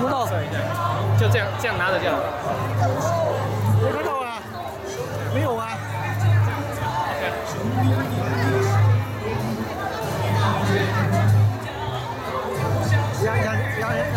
看到，就这样，这样拿着就好。我看到了，没有啊？两两两。